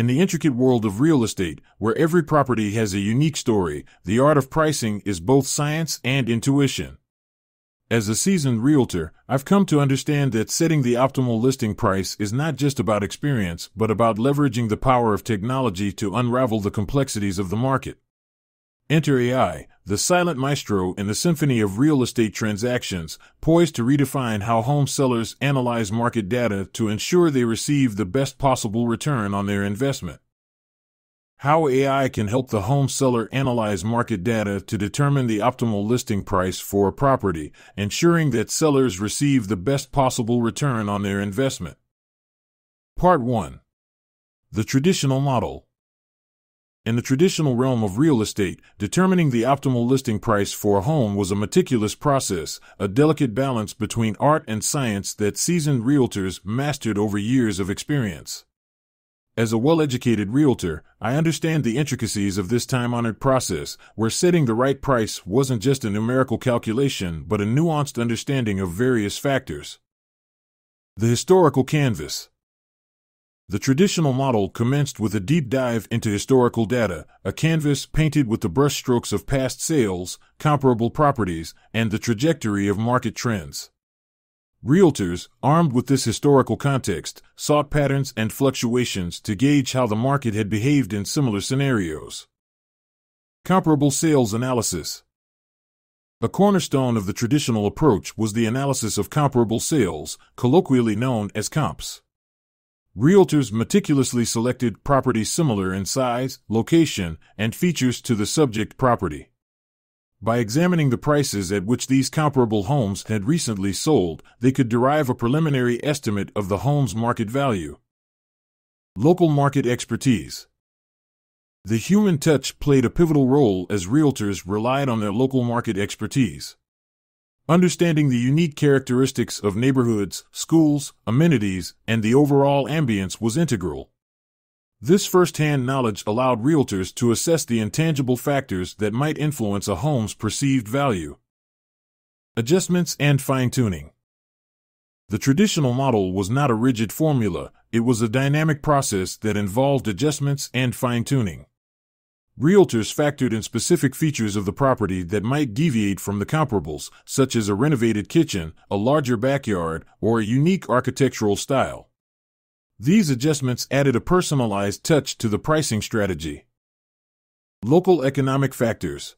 In the intricate world of real estate, where every property has a unique story, the art of pricing is both science and intuition. As a seasoned realtor, I've come to understand that setting the optimal listing price is not just about experience, but about leveraging the power of technology to unravel the complexities of the market. Enter AI, the silent maestro in the symphony of real estate transactions, poised to redefine how home sellers analyze market data to ensure they receive the best possible return on their investment. How AI can help the home seller analyze market data to determine the optimal listing price for a property, ensuring that sellers receive the best possible return on their investment. Part 1 The Traditional Model in the traditional realm of real estate, determining the optimal listing price for a home was a meticulous process, a delicate balance between art and science that seasoned realtors mastered over years of experience. As a well educated realtor, I understand the intricacies of this time honored process, where setting the right price wasn't just a numerical calculation, but a nuanced understanding of various factors. The historical canvas. The traditional model commenced with a deep dive into historical data, a canvas painted with the brushstrokes of past sales, comparable properties, and the trajectory of market trends. Realtors, armed with this historical context, sought patterns and fluctuations to gauge how the market had behaved in similar scenarios. Comparable sales analysis. A cornerstone of the traditional approach was the analysis of comparable sales, colloquially known as comps. Realtors meticulously selected properties similar in size, location, and features to the subject property. By examining the prices at which these comparable homes had recently sold, they could derive a preliminary estimate of the home's market value. Local market expertise. The human touch played a pivotal role as realtors relied on their local market expertise. Understanding the unique characteristics of neighborhoods, schools, amenities, and the overall ambience was integral. This first-hand knowledge allowed realtors to assess the intangible factors that might influence a home's perceived value. Adjustments and fine-tuning. The traditional model was not a rigid formula, it was a dynamic process that involved adjustments and fine-tuning. Realtors factored in specific features of the property that might deviate from the comparables, such as a renovated kitchen, a larger backyard, or a unique architectural style. These adjustments added a personalized touch to the pricing strategy. Local economic factors.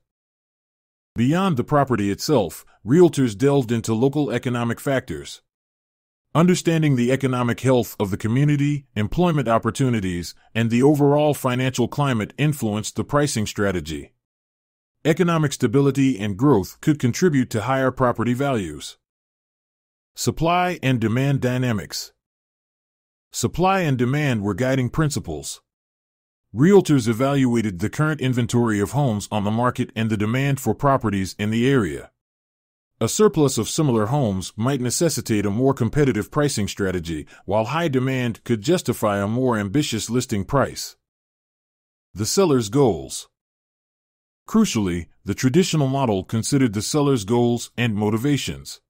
Beyond the property itself, realtors delved into local economic factors. Understanding the economic health of the community, employment opportunities, and the overall financial climate influenced the pricing strategy. Economic stability and growth could contribute to higher property values. Supply and demand dynamics. Supply and demand were guiding principles. Realtors evaluated the current inventory of homes on the market and the demand for properties in the area. A surplus of similar homes might necessitate a more competitive pricing strategy, while high demand could justify a more ambitious listing price. The seller's goals. Crucially, the traditional model considered the seller's goals and motivations.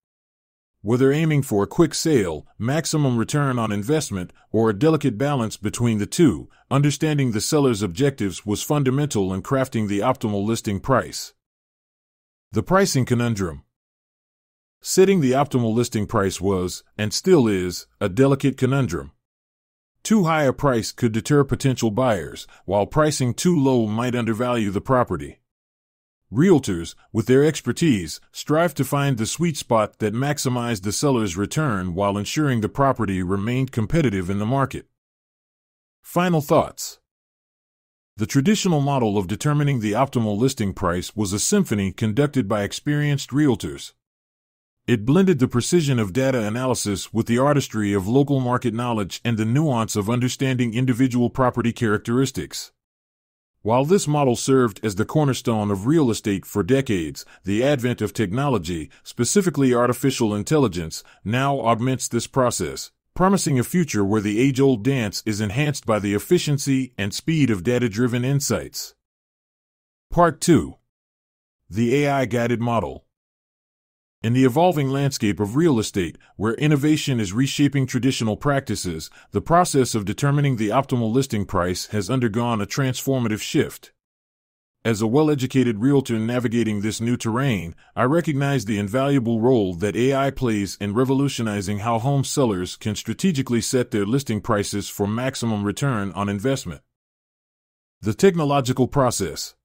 Whether aiming for a quick sale, maximum return on investment, or a delicate balance between the two, understanding the seller's objectives was fundamental in crafting the optimal listing price. The pricing conundrum. Setting the optimal listing price was, and still is, a delicate conundrum. Too high a price could deter potential buyers, while pricing too low might undervalue the property. Realtors, with their expertise, strive to find the sweet spot that maximized the seller's return while ensuring the property remained competitive in the market. Final thoughts. The traditional model of determining the optimal listing price was a symphony conducted by experienced realtors. It blended the precision of data analysis with the artistry of local market knowledge and the nuance of understanding individual property characteristics. While this model served as the cornerstone of real estate for decades, the advent of technology, specifically artificial intelligence, now augments this process, promising a future where the age old dance is enhanced by the efficiency and speed of data driven insights. Part 2 The AI Guided Model In the evolving landscape of real estate, where innovation is reshaping traditional practices, the process of determining the optimal listing price has undergone a transformative shift. As a well educated realtor navigating this new terrain, I recognize the invaluable role that AI plays in revolutionizing how home sellers can strategically set their listing prices for maximum return on investment. The technological process.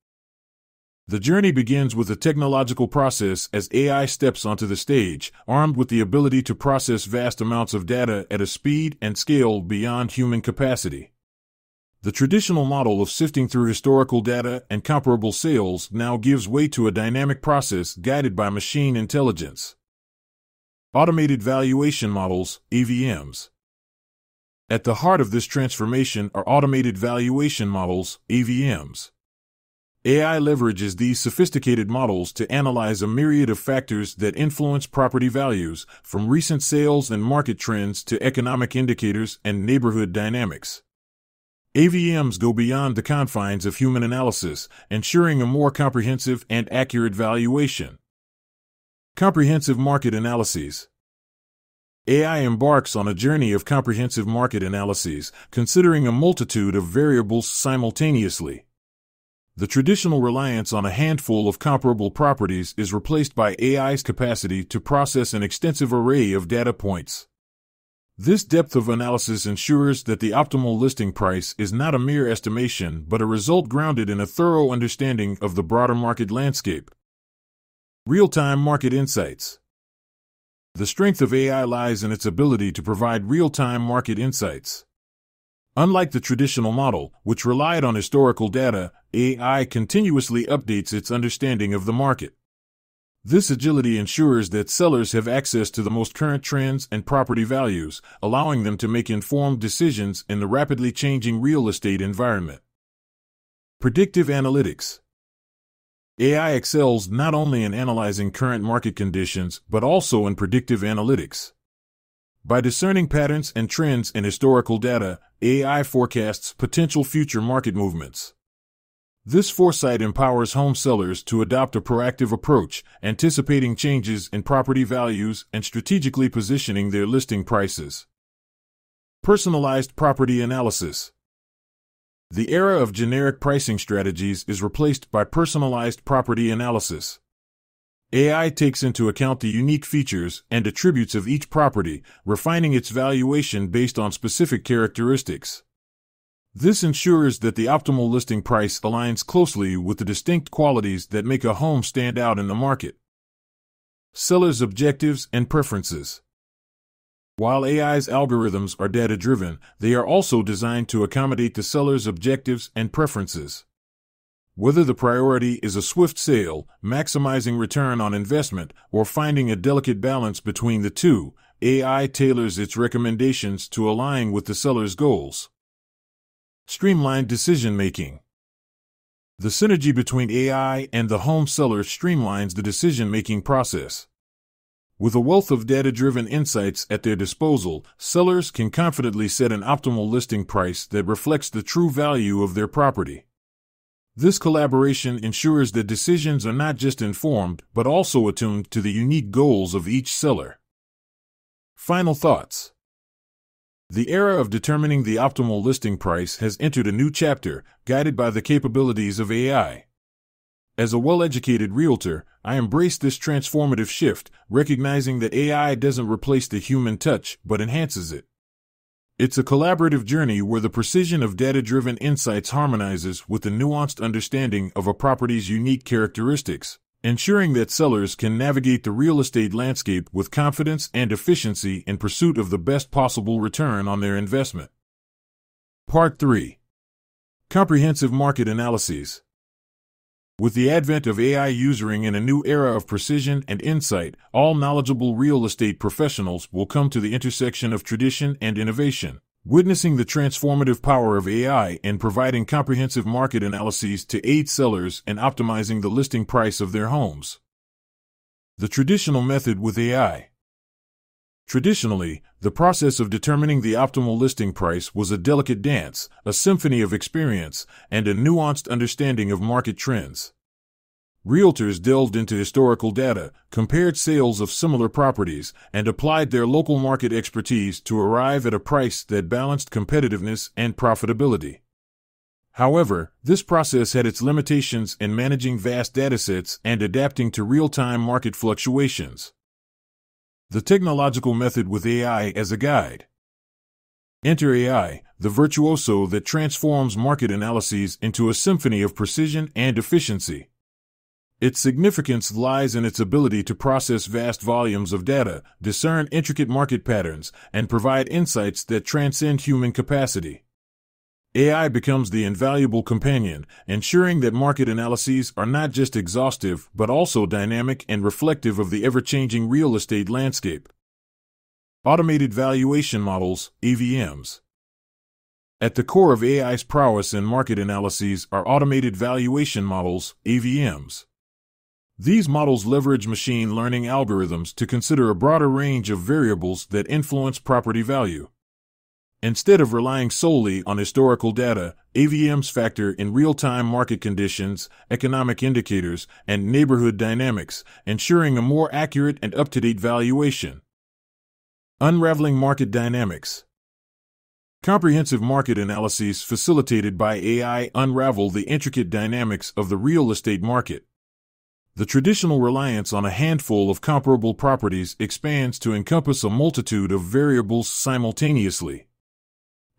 The journey begins with a technological process as AI steps onto the stage, armed with the ability to process vast amounts of data at a speed and scale beyond human capacity. The traditional model of sifting through historical data and comparable sales now gives way to a dynamic process guided by machine intelligence. Automated Valuation Models, AVMs. At the heart of this transformation are automated valuation models, AVMs. AI leverages these sophisticated models to analyze a myriad of factors that influence property values, from recent sales and market trends to economic indicators and neighborhood dynamics. AVMs go beyond the confines of human analysis, ensuring a more comprehensive and accurate valuation. Comprehensive market analyses. AI embarks on a journey of comprehensive market analyses, considering a multitude of variables simultaneously. The traditional reliance on a handful of comparable properties is replaced by AI's capacity to process an extensive array of data points. This depth of analysis ensures that the optimal listing price is not a mere estimation but a result grounded in a thorough understanding of the broader market landscape. Real time market insights. The strength of AI lies in its ability to provide real time market insights. Unlike the traditional model, which relied on historical data, AI continuously updates its understanding of the market. This agility ensures that sellers have access to the most current trends and property values, allowing them to make informed decisions in the rapidly changing real estate environment. Predictive Analytics AI excels not only in analyzing current market conditions, but also in predictive analytics. By discerning patterns and trends in historical data, AI forecasts potential future market movements. This foresight empowers home sellers to adopt a proactive approach, anticipating changes in property values and strategically positioning their listing prices. Personalized property analysis. The era of generic pricing strategies is replaced by personalized property analysis. AI takes into account the unique features and attributes of each property, refining its valuation based on specific characteristics. This ensures that the optimal listing price aligns closely with the distinct qualities that make a home stand out in the market. Sellers' objectives and preferences. While AI's algorithms are data driven, they are also designed to accommodate the seller's objectives and preferences. Whether the priority is a swift sale, maximizing return on investment, or finding a delicate balance between the two, AI tailors its recommendations to align with the seller's goals. Streamlined decision making. The synergy between AI and the home seller streamlines the decision making process. With a wealth of data driven insights at their disposal, sellers can confidently set an optimal listing price that reflects the true value of their property. This collaboration ensures that decisions are not just informed, but also attuned to the unique goals of each seller. Final thoughts. The era of determining the optimal listing price has entered a new chapter, guided by the capabilities of AI. As a well educated realtor, I embrace this transformative shift, recognizing that AI doesn't replace the human touch, but enhances it. It's a collaborative journey where the precision of data driven insights harmonizes with the nuanced understanding of a property's unique characteristics, ensuring that sellers can navigate the real estate landscape with confidence and efficiency in pursuit of the best possible return on their investment. Part 3 Comprehensive Market Analyses with the advent of AI usering in a new era of precision and insight, all knowledgeable real estate professionals will come to the intersection of tradition and innovation, witnessing the transformative power of AI in providing comprehensive market analyses to aid sellers in optimizing the listing price of their homes. The traditional method with AI. Traditionally, the process of determining the optimal listing price was a delicate dance, a symphony of experience, and a nuanced understanding of market trends. Realtors delved into historical data, compared sales of similar properties, and applied their local market expertise to arrive at a price that balanced competitiveness and profitability. However, this process had its limitations in managing vast datasets and adapting to real time market fluctuations. The technological method with AI as a guide. Enter AI, the virtuoso that transforms market analyses into a symphony of precision and efficiency. Its significance lies in its ability to process vast volumes of data, discern intricate market patterns, and provide insights that transcend human capacity. AI becomes the invaluable companion, ensuring that market analyses are not just exhaustive, but also dynamic and reflective of the ever changing real estate landscape. Automated Valuation Models, AVMs. At the core of AI's prowess in market analyses are automated valuation models, AVMs. These models leverage machine learning algorithms to consider a broader range of variables that influence property value. Instead of relying solely on historical data, AVMs factor in real time market conditions, economic indicators, and neighborhood dynamics, ensuring a more accurate and up to date valuation. Unraveling market dynamics. Comprehensive market analyses facilitated by AI unravel the intricate dynamics of the real estate market. The traditional reliance on a handful of comparable properties expands to encompass a multitude of variables simultaneously.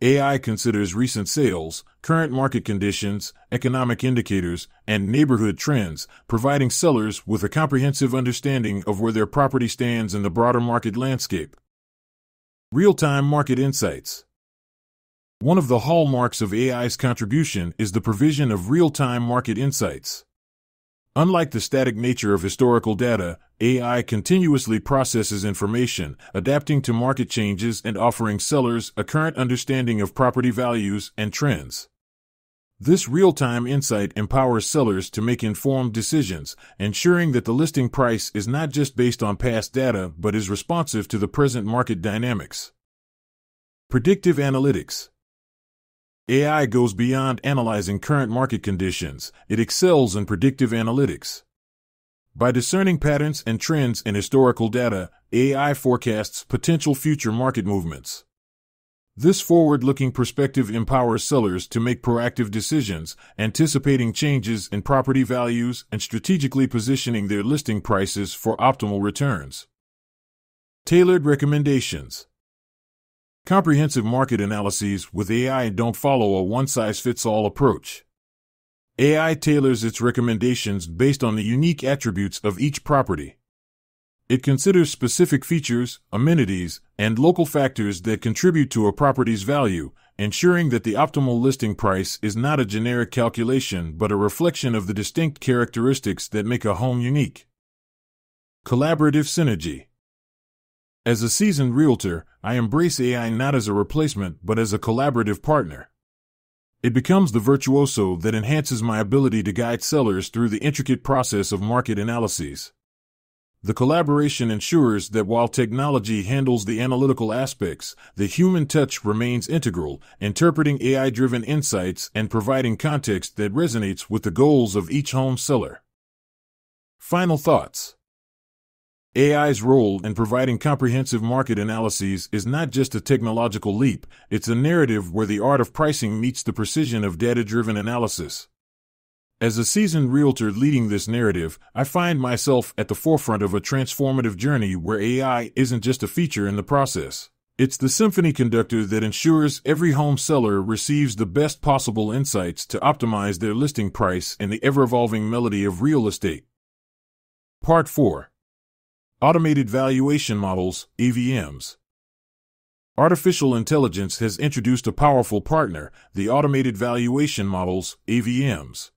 AI considers recent sales, current market conditions, economic indicators, and neighborhood trends, providing sellers with a comprehensive understanding of where their property stands in the broader market landscape. Real time market insights. One of the hallmarks of AI's contribution is the provision of real time market insights. Unlike the static nature of historical data, AI continuously processes information, adapting to market changes and offering sellers a current understanding of property values and trends. This real time insight empowers sellers to make informed decisions, ensuring that the listing price is not just based on past data but is responsive to the present market dynamics. Predictive Analytics AI goes beyond analyzing current market conditions, it excels in predictive analytics. By discerning patterns and trends in historical data, AI forecasts potential future market movements. This forward looking perspective empowers sellers to make proactive decisions, anticipating changes in property values and strategically positioning their listing prices for optimal returns. Tailored recommendations. Comprehensive market analyses with AI don't follow a one size fits all approach. AI tailors its recommendations based on the unique attributes of each property. It considers specific features, amenities, and local factors that contribute to a property's value, ensuring that the optimal listing price is not a generic calculation but a reflection of the distinct characteristics that make a home unique. Collaborative Synergy as a seasoned realtor, I embrace AI not as a replacement, but as a collaborative partner. It becomes the virtuoso that enhances my ability to guide sellers through the intricate process of market analyses. The collaboration ensures that while technology handles the analytical aspects, the human touch remains integral, interpreting AI driven insights and providing context that resonates with the goals of each home seller. Final thoughts AI's role in providing comprehensive market analyses is not just a technological leap, it's a narrative where the art of pricing meets the precision of data driven analysis. As a seasoned realtor leading this narrative, I find myself at the forefront of a transformative journey where AI isn't just a feature in the process. It's the symphony conductor that ensures every home seller receives the best possible insights to optimize their listing price in the ever evolving melody of real estate. Part 4 Automated Valuation Models, AVMs. Artificial intelligence has introduced a powerful partner, the Automated Valuation Models, AVMs.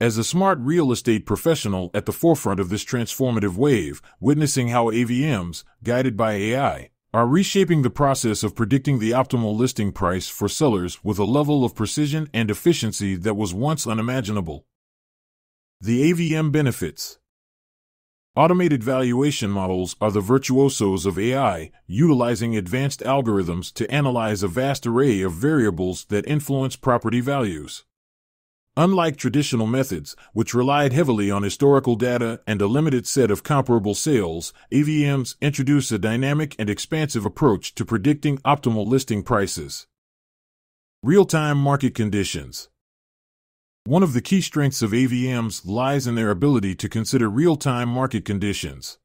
As a smart real estate professional at the forefront of this transformative wave, witnessing how AVMs, guided by AI, are reshaping the process of predicting the optimal listing price for sellers with a level of precision and efficiency that was once unimaginable. The AVM benefits. Automated valuation models are the virtuosos of AI, utilizing advanced algorithms to analyze a vast array of variables that influence property values. Unlike traditional methods, which relied heavily on historical data and a limited set of comparable sales, AVMs introduce a dynamic and expansive approach to predicting optimal listing prices. Real time market conditions. One of the key strengths of AVMs lies in their ability to consider real time market conditions.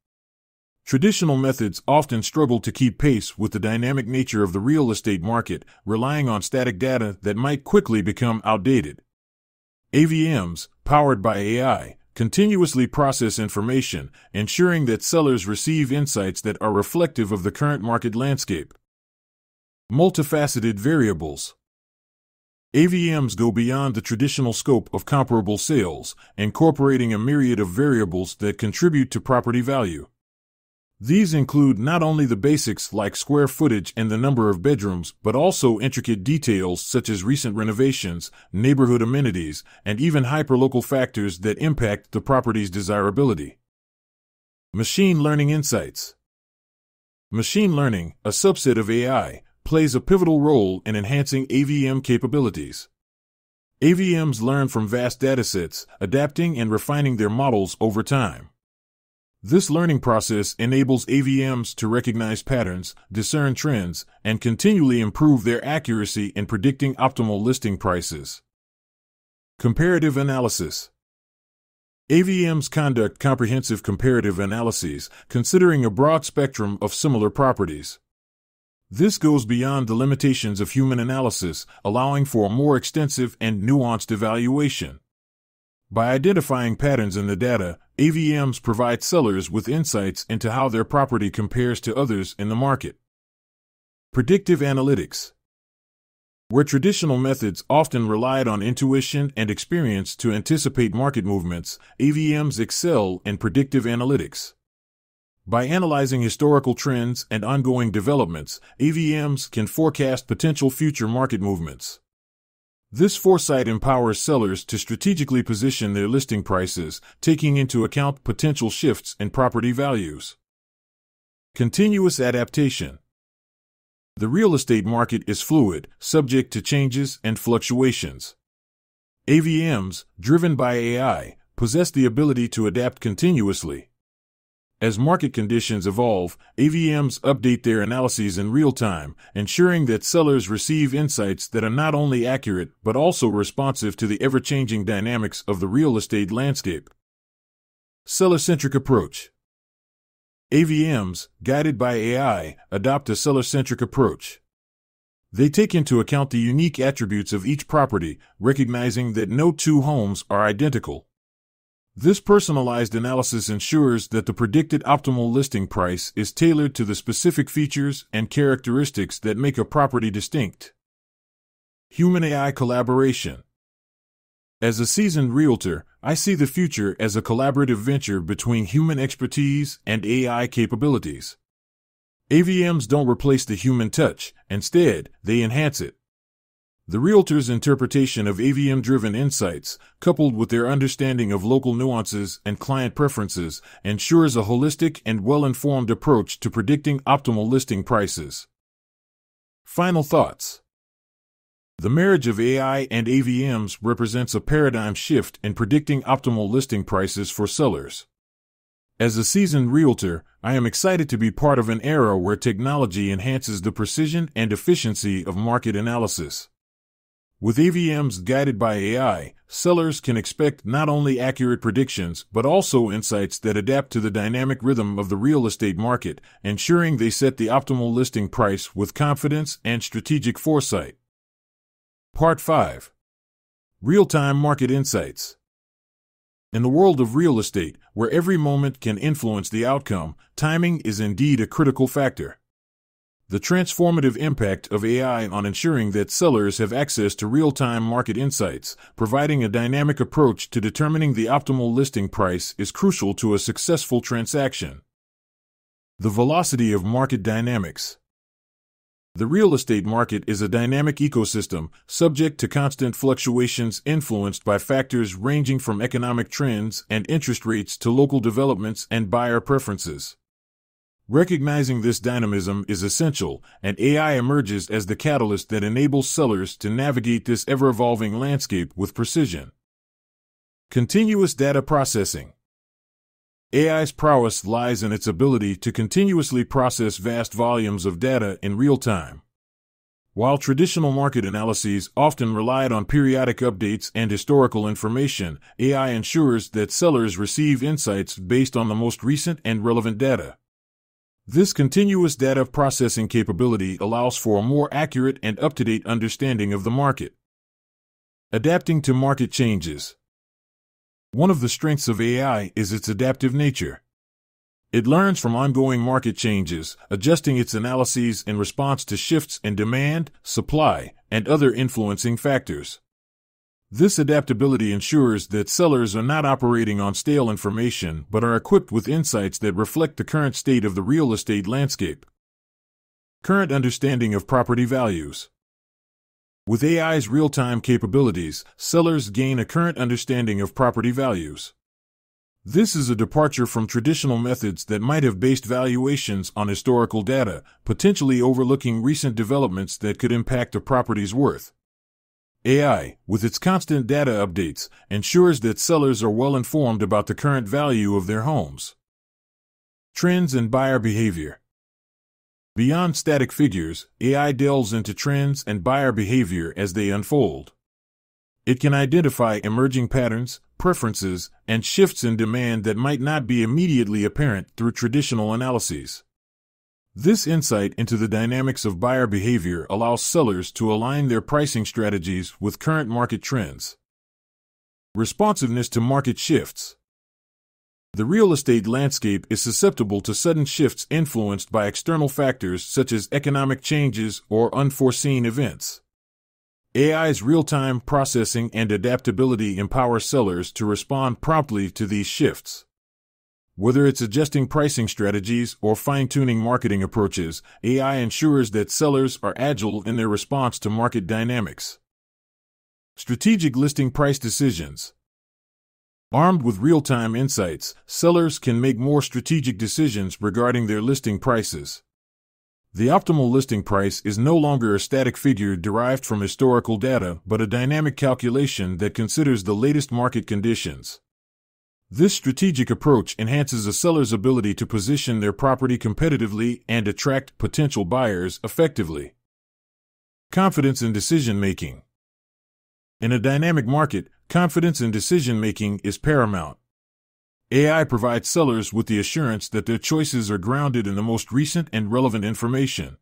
Traditional methods often struggle to keep pace with the dynamic nature of the real estate market, relying on static data that might quickly become outdated. AVMs, powered by AI, continuously process information, ensuring that sellers receive insights that are reflective of the current market landscape. Multifaceted variables. AVMs go beyond the traditional scope of comparable sales, incorporating a myriad of variables that contribute to property value. These include not only the basics like square footage and the number of bedrooms, but also intricate details such as recent renovations, neighborhood amenities, and even hyperlocal factors that impact the property's desirability. Machine Learning Insights Machine learning, a subset of AI, plays a pivotal role in enhancing AVM capabilities. AVMs learn from vast datasets, adapting and refining their models over time. This learning process enables AVMs to recognize patterns, discern trends, and continually improve their accuracy in predicting optimal listing prices. Comparative Analysis AVMs conduct comprehensive comparative analyses, considering a broad spectrum of similar properties. This goes beyond the limitations of human analysis, allowing for a more extensive and nuanced evaluation. By identifying patterns in the data, AVMs provide sellers with insights into how their property compares to others in the market. Predictive analytics. Where traditional methods often relied on intuition and experience to anticipate market movements, AVMs excel in predictive analytics. By analyzing historical trends and ongoing developments, AVMs can forecast potential future market movements. This foresight empowers sellers to strategically position their listing prices, taking into account potential shifts in property values. Continuous adaptation. The real estate market is fluid, subject to changes and fluctuations. AVMs, driven by AI, possess the ability to adapt continuously. As market conditions evolve, AVMs update their analyses in real time, ensuring that sellers receive insights that are not only accurate but also responsive to the ever changing dynamics of the real estate landscape. Seller centric approach AVMs, guided by AI, adopt a seller centric approach. They take into account the unique attributes of each property, recognizing that no two homes are identical. This personalized analysis ensures that the predicted optimal listing price is tailored to the specific features and characteristics that make a property distinct. Human AI collaboration. As a seasoned realtor, I see the future as a collaborative venture between human expertise and AI capabilities. AVMs don't replace the human touch, instead, they enhance it. The realtor's interpretation of AVM driven insights, coupled with their understanding of local nuances and client preferences, ensures a holistic and well informed approach to predicting optimal listing prices. Final thoughts The marriage of AI and AVMs represents a paradigm shift in predicting optimal listing prices for sellers. As a seasoned realtor, I am excited to be part of an era where technology enhances the precision and efficiency of market analysis. With AVMs guided by AI, sellers can expect not only accurate predictions, but also insights that adapt to the dynamic rhythm of the real estate market, ensuring they set the optimal listing price with confidence and strategic foresight. Part 5 Real time market insights. In the world of real estate, where every moment can influence the outcome, timing is indeed a critical factor. The transformative impact of AI on ensuring that sellers have access to real time market insights, providing a dynamic approach to determining the optimal listing price, is crucial to a successful transaction. The velocity of market dynamics. The real estate market is a dynamic ecosystem, subject to constant fluctuations influenced by factors ranging from economic trends and interest rates to local developments and buyer preferences. Recognizing this dynamism is essential, and AI emerges as the catalyst that enables sellers to navigate this ever evolving landscape with precision. Continuous data processing. AI's prowess lies in its ability to continuously process vast volumes of data in real time. While traditional market analyses often relied on periodic updates and historical information, AI ensures that sellers receive insights based on the most recent and relevant data. This continuous data processing capability allows for a more accurate and up to date understanding of the market. Adapting to market changes. One of the strengths of AI is its adaptive nature. It learns from ongoing market changes, adjusting its analyses in response to shifts in demand, supply, and other influencing factors. This adaptability ensures that sellers are not operating on stale information but are equipped with insights that reflect the current state of the real estate landscape. Current understanding of property values. With AI's real time capabilities, sellers gain a current understanding of property values. This is a departure from traditional methods that might have based valuations on historical data, potentially overlooking recent developments that could impact a property's worth. AI, with its constant data updates, ensures that sellers are well informed about the current value of their homes. Trends and buyer behavior. Beyond static figures, AI delves into trends and buyer behavior as they unfold. It can identify emerging patterns, preferences, and shifts in demand that might not be immediately apparent through traditional analyses. This insight into the dynamics of buyer behavior allows sellers to align their pricing strategies with current market trends. Responsiveness to market shifts. The real estate landscape is susceptible to sudden shifts influenced by external factors such as economic changes or unforeseen events. AI's real time processing and adaptability empower sellers to respond promptly to these shifts. Whether it's adjusting pricing strategies or fine tuning marketing approaches, AI ensures that sellers are agile in their response to market dynamics. Strategic listing price decisions. Armed with real time insights, sellers can make more strategic decisions regarding their listing prices. The optimal listing price is no longer a static figure derived from historical data, but a dynamic calculation that considers the latest market conditions. This strategic approach enhances a seller's ability to position their property competitively and attract potential buyers effectively. Confidence in decision making. In a dynamic market, confidence in decision making is paramount. AI provides sellers with the assurance that their choices are grounded in the most recent and relevant information.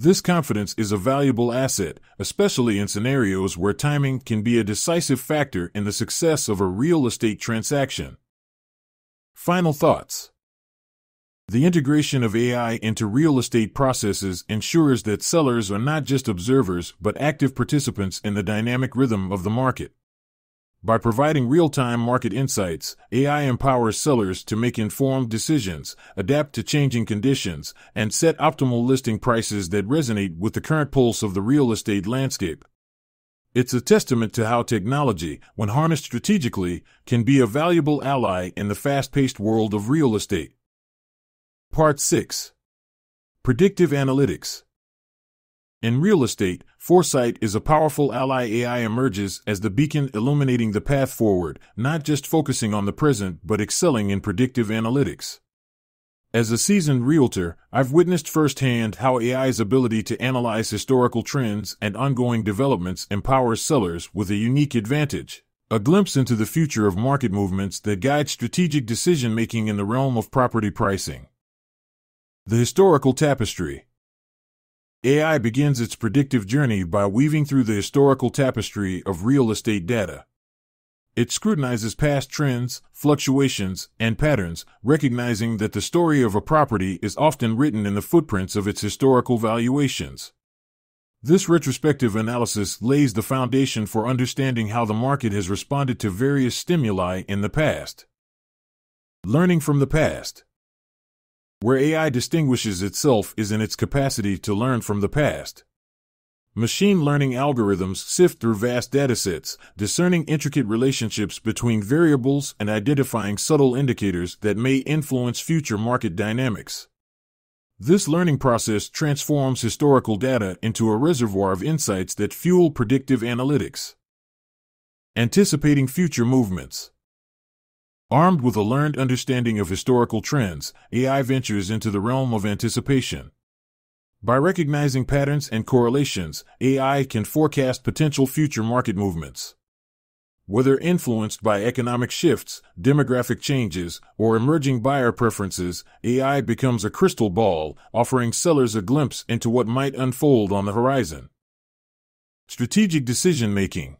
This confidence is a valuable asset, especially in scenarios where timing can be a decisive factor in the success of a real estate transaction. Final thoughts the integration of AI into real estate processes ensures that sellers are not just observers but active participants in the dynamic rhythm of the market. By providing real time market insights, AI empowers sellers to make informed decisions, adapt to changing conditions, and set optimal listing prices that resonate with the current pulse of the real estate landscape. It's a testament to how technology, when harnessed strategically, can be a valuable ally in the fast paced world of real estate. Part 6 Predictive Analytics In real estate, foresight is a powerful ally AI emerges as the beacon illuminating the path forward, not just focusing on the present but excelling in predictive analytics. As a seasoned realtor, I've witnessed firsthand how AI's ability to analyze historical trends and ongoing developments empowers sellers with a unique advantage. A glimpse into the future of market movements that guide strategic decision making in the realm of property pricing. The Historical Tapestry AI begins its predictive journey by weaving through the historical tapestry of real estate data. It scrutinizes past trends, fluctuations, and patterns, recognizing that the story of a property is often written in the footprints of its historical valuations. This retrospective analysis lays the foundation for understanding how the market has responded to various stimuli in the past. Learning from the past. Where AI distinguishes itself is in its capacity to learn from the past. Machine learning algorithms sift through vast datasets, discerning intricate relationships between variables and identifying subtle indicators that may influence future market dynamics. This learning process transforms historical data into a reservoir of insights that fuel predictive analytics. Anticipating future movements. Armed with a learned understanding of historical trends, AI ventures into the realm of anticipation. By recognizing patterns and correlations, AI can forecast potential future market movements. Whether influenced by economic shifts, demographic changes, or emerging buyer preferences, AI becomes a crystal ball, offering sellers a glimpse into what might unfold on the horizon. Strategic decision making.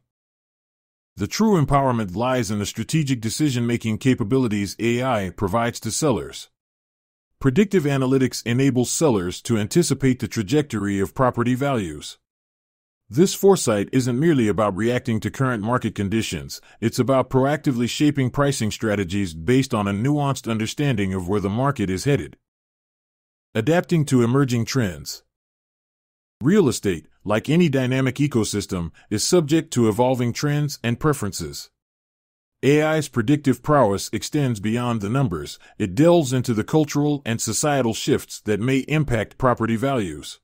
The true empowerment lies in the strategic decision making capabilities AI provides to sellers. Predictive analytics enables sellers to anticipate the trajectory of property values. This foresight isn't merely about reacting to current market conditions, it's about proactively shaping pricing strategies based on a nuanced understanding of where the market is headed. Adapting to emerging trends. Real estate, like any dynamic ecosystem, is subject to evolving trends and preferences. AI's predictive prowess extends beyond the numbers, it delves into the cultural and societal shifts that may impact property values.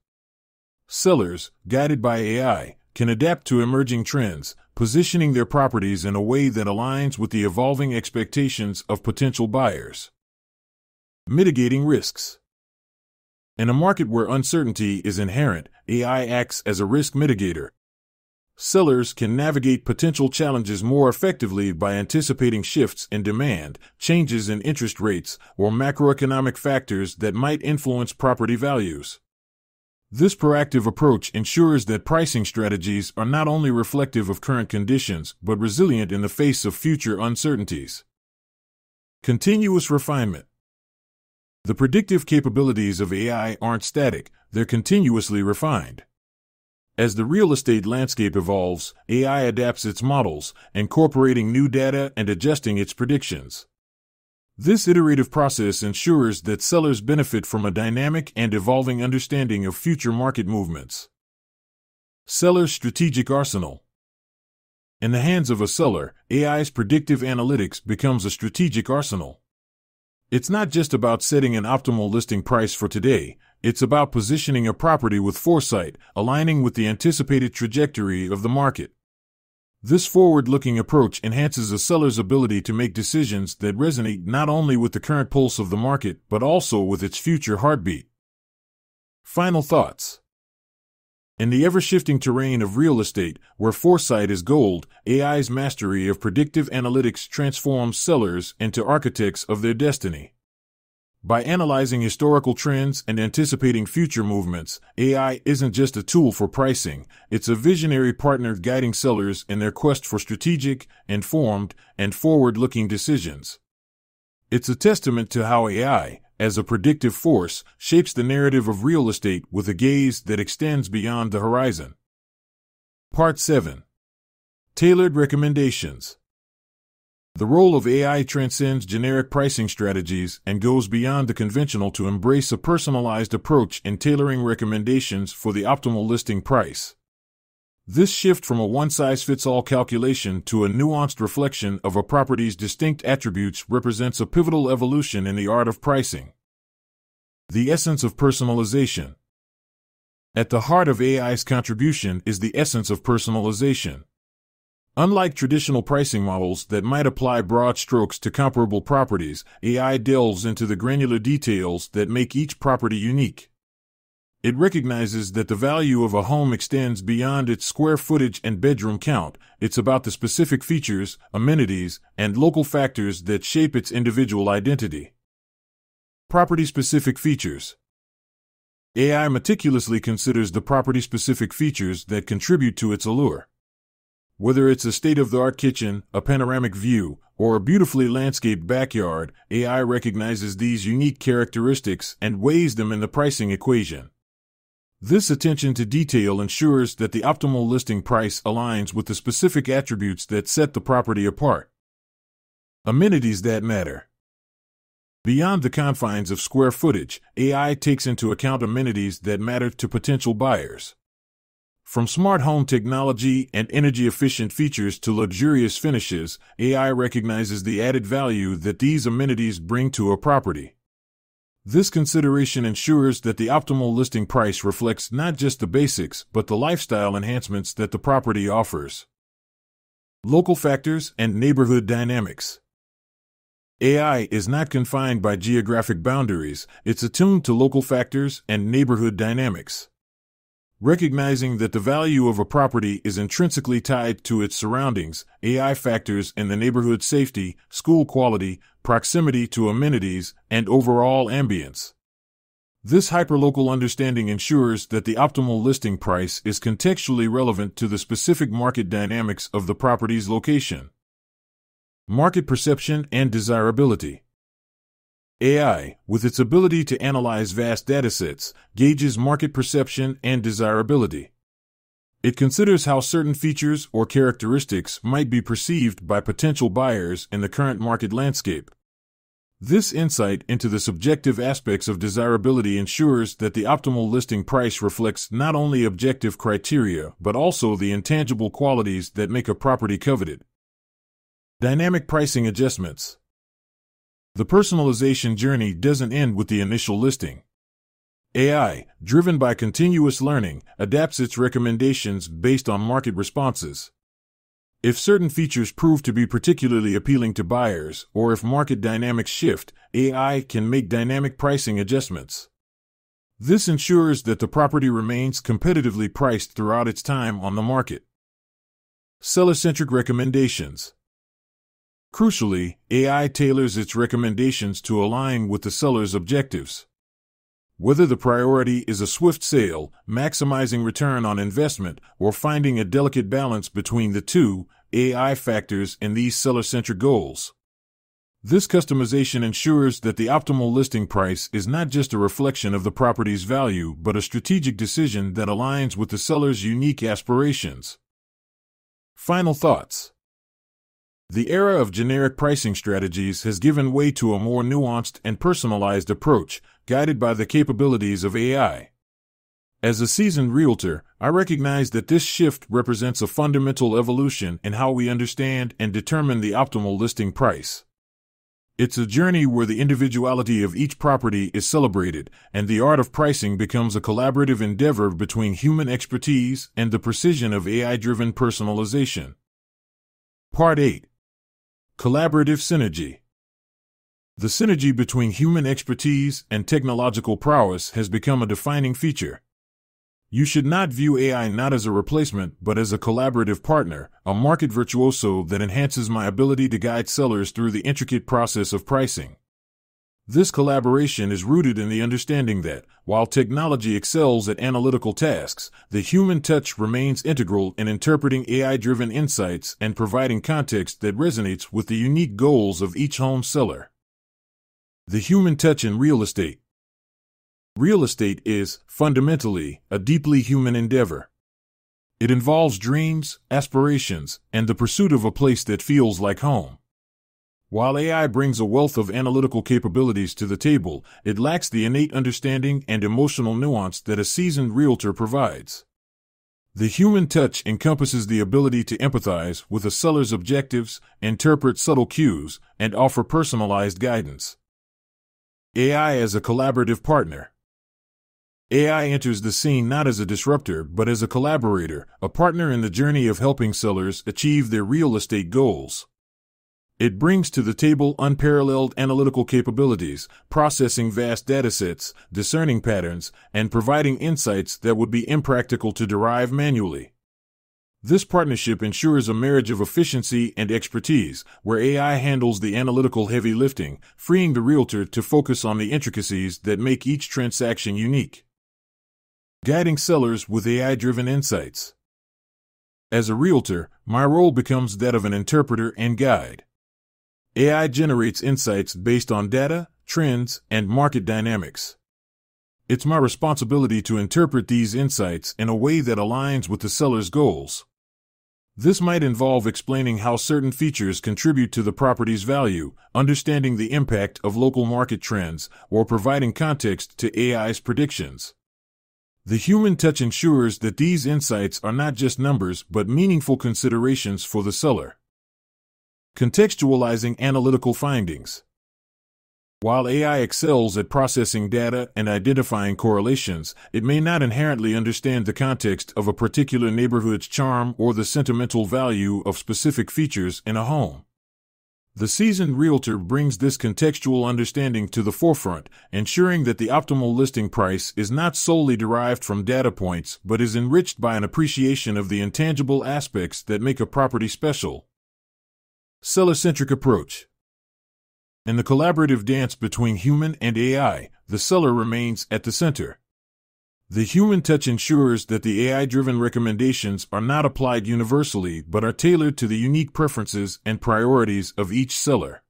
Sellers, guided by AI, can adapt to emerging trends, positioning their properties in a way that aligns with the evolving expectations of potential buyers. Mitigating risks. In a market where uncertainty is inherent, AI acts as a risk mitigator. Sellers can navigate potential challenges more effectively by anticipating shifts in demand, changes in interest rates, or macroeconomic factors that might influence property values. This proactive approach ensures that pricing strategies are not only reflective of current conditions, but resilient in the face of future uncertainties. Continuous refinement. The predictive capabilities of AI aren't static, they're continuously refined. As the real estate landscape evolves, AI adapts its models, incorporating new data and adjusting its predictions. This iterative process ensures that sellers benefit from a dynamic and evolving understanding of future market movements. Seller's strategic arsenal. In the hands of a seller, AI's predictive analytics becomes a strategic arsenal. It's not just about setting an optimal listing price for today, it's about positioning a property with foresight, aligning with the anticipated trajectory of the market. This forward looking approach enhances a seller's ability to make decisions that resonate not only with the current pulse of the market, but also with its future heartbeat. Final thoughts. In the ever shifting terrain of real estate, where foresight is gold, AI's mastery of predictive analytics transforms sellers into architects of their destiny. By analyzing historical trends and anticipating future movements, AI isn't just a tool for pricing, it's a visionary partner guiding sellers in their quest for strategic, informed, and forward looking decisions. It's a testament to how AI, as a predictive force, shapes the narrative of real estate with a gaze that extends beyond the horizon. Part 7 Tailored Recommendations the role of AI transcends generic pricing strategies and goes beyond the conventional to embrace a personalized approach in tailoring recommendations for the optimal listing price. This shift from a one size fits all calculation to a nuanced reflection of a property's distinct attributes represents a pivotal evolution in the art of pricing. The essence of personalization. At the heart of AI's contribution is the essence of personalization. Unlike traditional pricing models that might apply broad strokes to comparable properties, AI delves into the granular details that make each property unique. It recognizes that the value of a home extends beyond its square footage and bedroom count. It's about the specific features, amenities, and local factors that shape its individual identity. Property specific features. AI meticulously considers the property specific features that contribute to its allure. Whether it's a state of the art kitchen, a panoramic view, or a beautifully landscaped backyard, AI recognizes these unique characteristics and weighs them in the pricing equation. This attention to detail ensures that the optimal listing price aligns with the specific attributes that set the property apart. Amenities that matter. Beyond the confines of square footage, AI takes into account amenities that matter to potential buyers. From smart home technology and energy efficient features to luxurious finishes, AI recognizes the added value that these amenities bring to a property. This consideration ensures that the optimal listing price reflects not just the basics, but the lifestyle enhancements that the property offers. Local factors and neighborhood dynamics. AI is not confined by geographic boundaries, it's attuned to local factors and neighborhood dynamics. Recognizing that the value of a property is intrinsically tied to its surroundings, AI factors in the neighborhood safety, school quality, proximity to amenities, and overall ambience. This hyperlocal understanding ensures that the optimal listing price is contextually relevant to the specific market dynamics of the property's location. Market perception and desirability. AI, with its ability to analyze vast datasets, gauges market perception and desirability. It considers how certain features or characteristics might be perceived by potential buyers in the current market landscape. This insight into the subjective aspects of desirability ensures that the optimal listing price reflects not only objective criteria, but also the intangible qualities that make a property coveted. Dynamic pricing adjustments. The personalization journey doesn't end with the initial listing. AI, driven by continuous learning, adapts its recommendations based on market responses. If certain features prove to be particularly appealing to buyers, or if market dynamics shift, AI can make dynamic pricing adjustments. This ensures that the property remains competitively priced throughout its time on the market. Seller centric recommendations. Crucially, AI tailors its recommendations to align with the seller's objectives. Whether the priority is a swift sale, maximizing return on investment, or finding a delicate balance between the two, AI factors in these seller centric goals. This customization ensures that the optimal listing price is not just a reflection of the property's value, but a strategic decision that aligns with the seller's unique aspirations. Final thoughts. The era of generic pricing strategies has given way to a more nuanced and personalized approach, guided by the capabilities of AI. As a seasoned realtor, I recognize that this shift represents a fundamental evolution in how we understand and determine the optimal listing price. It's a journey where the individuality of each property is celebrated, and the art of pricing becomes a collaborative endeavor between human expertise and the precision of AI driven personalization. Part 8 Collaborative Synergy The synergy between human expertise and technological prowess has become a defining feature. You should not view AI not as a replacement, but as a collaborative partner, a market virtuoso that enhances my ability to guide sellers through the intricate process of pricing. This collaboration is rooted in the understanding that, while technology excels at analytical tasks, the human touch remains integral in interpreting AI driven insights and providing context that resonates with the unique goals of each home seller. The human touch in real estate. Real estate is, fundamentally, a deeply human endeavor. It involves dreams, aspirations, and the pursuit of a place that feels like home. While AI brings a wealth of analytical capabilities to the table, it lacks the innate understanding and emotional nuance that a seasoned realtor provides. The human touch encompasses the ability to empathize with a seller's objectives, interpret subtle cues, and offer personalized guidance. AI as a collaborative partner. AI enters the scene not as a disruptor, but as a collaborator, a partner in the journey of helping sellers achieve their real estate goals. It brings to the table unparalleled analytical capabilities, processing vast datasets, discerning patterns, and providing insights that would be impractical to derive manually. This partnership ensures a marriage of efficiency and expertise, where AI handles the analytical heavy lifting, freeing the realtor to focus on the intricacies that make each transaction unique. Guiding sellers with AI driven insights. As a realtor, my role becomes that of an interpreter and guide. AI generates insights based on data, trends, and market dynamics. It's my responsibility to interpret these insights in a way that aligns with the seller's goals. This might involve explaining how certain features contribute to the property's value, understanding the impact of local market trends, or providing context to AI's predictions. The human touch ensures that these insights are not just numbers but meaningful considerations for the seller. Contextualizing analytical findings. While AI excels at processing data and identifying correlations, it may not inherently understand the context of a particular neighborhood's charm or the sentimental value of specific features in a home. The seasoned realtor brings this contextual understanding to the forefront, ensuring that the optimal listing price is not solely derived from data points but is enriched by an appreciation of the intangible aspects that make a property special. Seller centric approach. In the collaborative dance between human and AI, the seller remains at the center. The human touch ensures that the AI driven recommendations are not applied universally but are tailored to the unique preferences and priorities of each seller.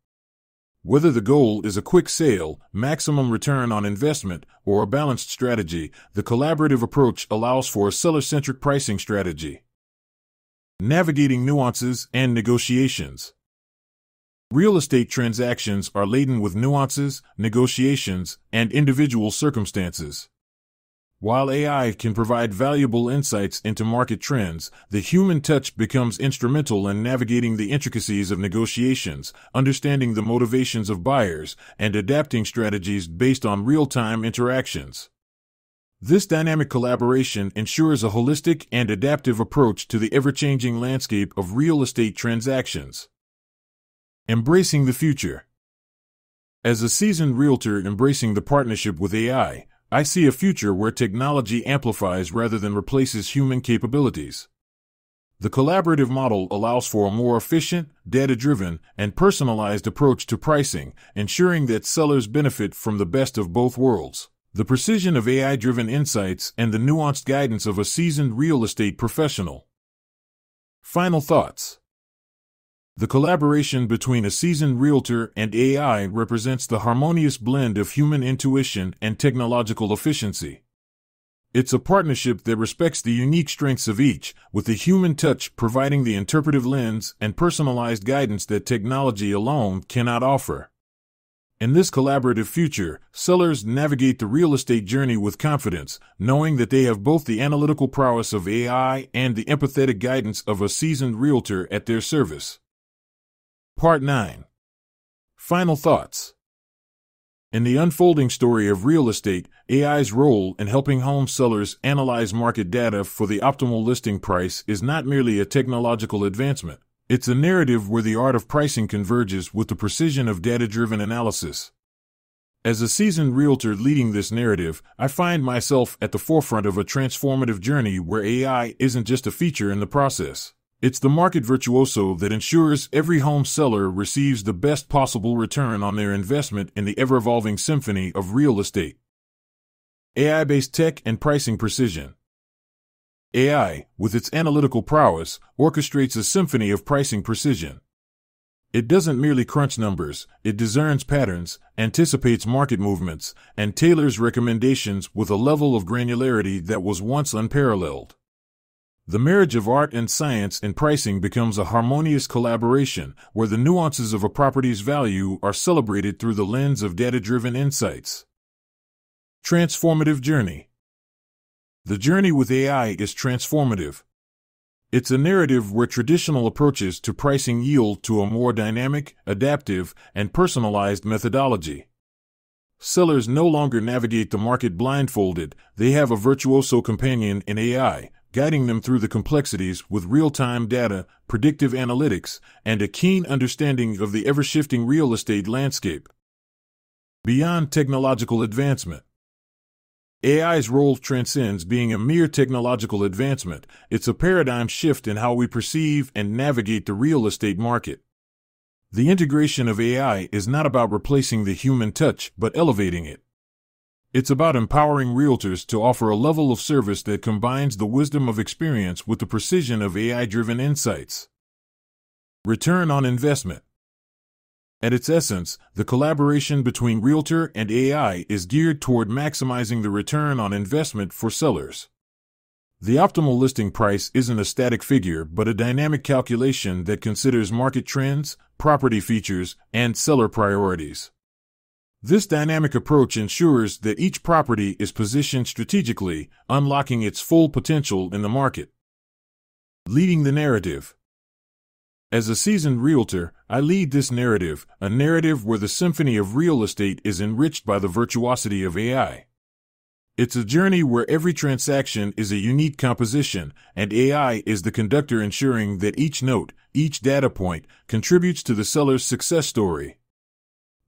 Whether the goal is a quick sale, maximum return on investment, or a balanced strategy, the collaborative approach allows for a seller centric pricing strategy. Navigating nuances and negotiations. Real estate transactions are laden with nuances, negotiations, and individual circumstances. While AI can provide valuable insights into market trends, the human touch becomes instrumental in navigating the intricacies of negotiations, understanding the motivations of buyers, and adapting strategies based on real time interactions. This dynamic collaboration ensures a holistic and adaptive approach to the ever changing landscape of real estate transactions. Embracing the future. As a seasoned realtor embracing the partnership with AI, I see a future where technology amplifies rather than replaces human capabilities. The collaborative model allows for a more efficient, data driven, and personalized approach to pricing, ensuring that sellers benefit from the best of both worlds the precision of AI driven insights and the nuanced guidance of a seasoned real estate professional. Final thoughts. The collaboration between a seasoned realtor and AI represents the harmonious blend of human intuition and technological efficiency. It's a partnership that respects the unique strengths of each, with the human touch providing the interpretive lens and personalized guidance that technology alone cannot offer. In this collaborative future, sellers navigate the real estate journey with confidence, knowing that they have both the analytical prowess of AI and the empathetic guidance of a seasoned realtor at their service. Part 9 Final Thoughts In the unfolding story of real estate, AI's role in helping home sellers analyze market data for the optimal listing price is not merely a technological advancement. It's a narrative where the art of pricing converges with the precision of data driven analysis. As a seasoned realtor leading this narrative, I find myself at the forefront of a transformative journey where AI isn't just a feature in the process. It's the market virtuoso that ensures every home seller receives the best possible return on their investment in the ever evolving symphony of real estate. AI based tech and pricing precision. AI, with its analytical prowess, orchestrates a symphony of pricing precision. It doesn't merely crunch numbers, it discerns patterns, anticipates market movements, and tailors recommendations with a level of granularity that was once unparalleled. The marriage of art and science in pricing becomes a harmonious collaboration where the nuances of a property's value are celebrated through the lens of data driven insights. Transformative Journey The journey with AI is transformative. It's a narrative where traditional approaches to pricing yield to a more dynamic, adaptive, and personalized methodology. Sellers no longer navigate the market blindfolded, they have a virtuoso companion in AI guiding them through the complexities with real time data, predictive analytics, and a keen understanding of the ever shifting real estate landscape. Beyond technological advancement, AI's role transcends being a mere technological advancement, it's a paradigm shift in how we perceive and navigate the real estate market. The integration of AI is not about replacing the human touch, but elevating it. It's about empowering realtors to offer a level of service that combines the wisdom of experience with the precision of AI driven insights. Return on investment. At its essence, the collaboration between Realtor and AI is geared toward maximizing the return on investment for sellers. The optimal listing price isn't a static figure, but a dynamic calculation that considers market trends, property features, and seller priorities. This dynamic approach ensures that each property is positioned strategically, unlocking its full potential in the market. Leading the narrative. As a seasoned realtor, I lead this narrative, a narrative where the symphony of real estate is enriched by the virtuosity of AI. It's a journey where every transaction is a unique composition, and AI is the conductor ensuring that each note, each data point, contributes to the seller's success story.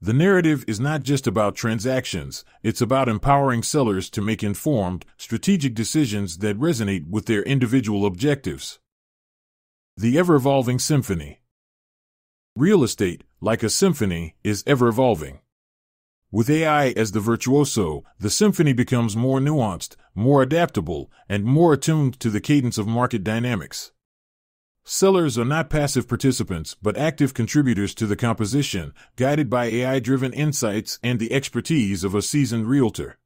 The narrative is not just about transactions, it's about empowering sellers to make informed, strategic decisions that resonate with their individual objectives. The ever evolving symphony. Real estate, like a symphony, is ever evolving. With AI as the virtuoso, the symphony becomes more nuanced, more adaptable, and more attuned to the cadence of market dynamics. Sellers are not passive participants, but active contributors to the composition, guided by AI driven insights and the expertise of a seasoned realtor.